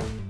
home.